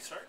start?